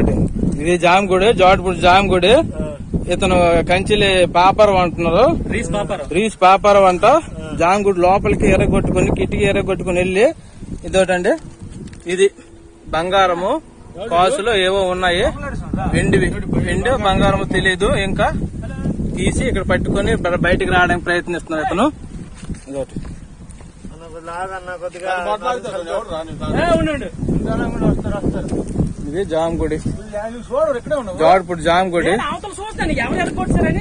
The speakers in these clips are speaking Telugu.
ఇదోటి ఇది జామగుడి జోటపూడి జామగుడి. ఇతను కంచిలి పాపరం అంటున్నారు. రీస్ పాపారం. అంట. జామగుడి లోపలికి ఎర్రగొట్టుకుని కిటికీ ఎర్రగొట్టుకుని వెళ్ళి ఇదోటండి. ఇది బంగారము. కాసులు ఏవో ఉన్నాయి. వెండివి. వెండి బంగారము తెలీదు. ఇంకా తీసి ఇక్కడ పట్టుకొని బయటికి రావడానికి ప్రయత్నిస్తున్నారు ఇతను. ఇదోటి. ఇది జామగుడి. చూడు ఇక్కడే ఉన్నావు జోడపూడి జామగుడి.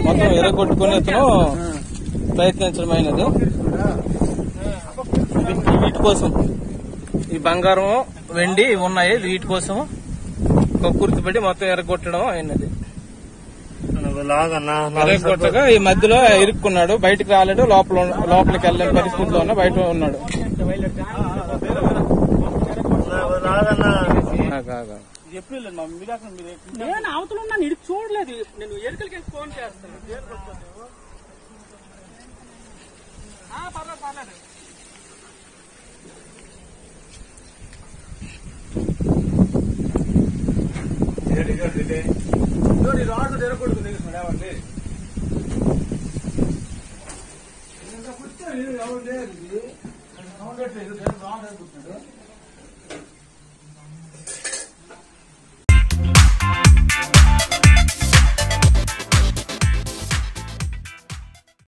మొత్తం ఎర్రగొట్టుకుని ఇతను ప్రయత్నించడమైనది. ఇది వీటి కోసం. ఈ బంగారం వెండి ఇవి ఉన్నాయి. వీటి కోసం కక్కుర్తిపడి మొత్తం ఎర్రగొట్టడం అయినది. ఎర్రగొట్టగా ఈ మధ్యలో ఇరుక్కున్నాడు. బయటికి రాలేడు. లోపల ఉన్న- లోపలికి వెళ్ళలేని పరిస్థితిలో ఉన్న బయట ఉన్నాడు. నేను అవతల ఉన్నాను ఇది చూడలేదు. నేను ఎరుకలకి వెళ్ళి ఫోన్ చేస్తాను. ఆ, పర్లేదు పర్లేదు రాడు ఎరగొడుకు తెలుసు ఎవరు లేదు ఇది. సౌండ్ ఎట్లేదు, రాడు ఎరగొట్టాడు.